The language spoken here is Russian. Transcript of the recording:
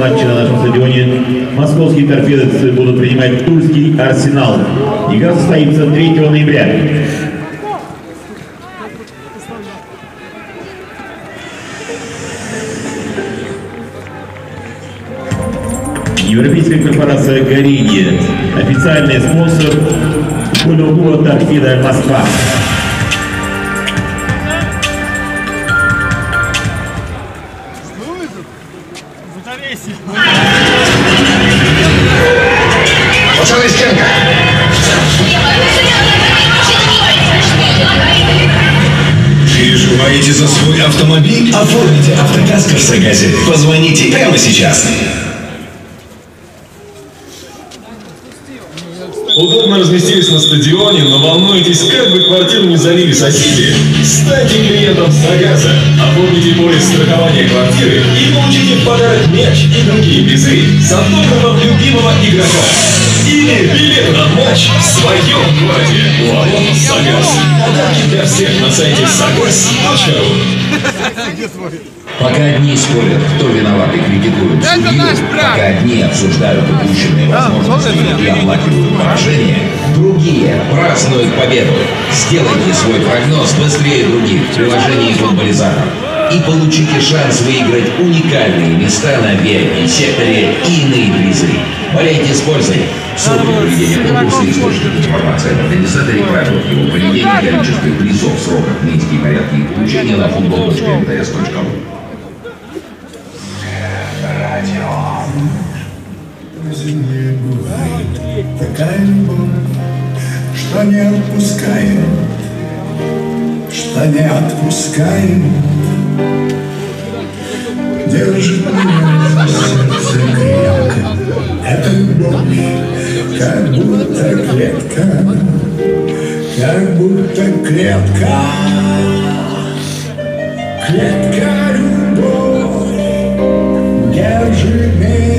матче на нашем стадионе московские торпедовцы будут принимать Тульский Арсенал. Игра состоится 3 ноября. Европейская корпорация «Горение». Официальный спонсор Кулюгуа Торпеда Москва. Пацаны, стенка! Переживаете за свой автомобиль? Оформите автокаско в Сагазе. Позвоните прямо сейчас. Удобно разместились на стадионе, но волнуетесь, как бы квартиру не залили соседи? Станьте клиентом Сагаза. Оформите полис страхования квартиры и получите в подарок мяч и другие призы с автографом любимого игрока. Или билет на матч в своем городе. Лавон Сагаз. Подарки для всех на сайте sagaz.ru Пока одни спорят, кто виноват и критикуют судью, пока одни обсуждают упущенные возможности и оплакивают поражение, другие празднуют победу. Сделайте свой прогноз быстрее других. В приложении «Футболизатор» и получите шанс выиграть уникальные места на VIP-секторе и иные призы. Болейте с пользой. Сроки проведения конкурса и источники информации об организаторе правил его проведения, количестве призов, сроках, месте и порядке их получения на На земле бывает такая любовь, что не отпускает, что не отпускает держит меня сердце крепко. Это любовь, как будто клетка, как будто клетка, клетка любовь держит меня.